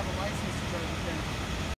have a license to drive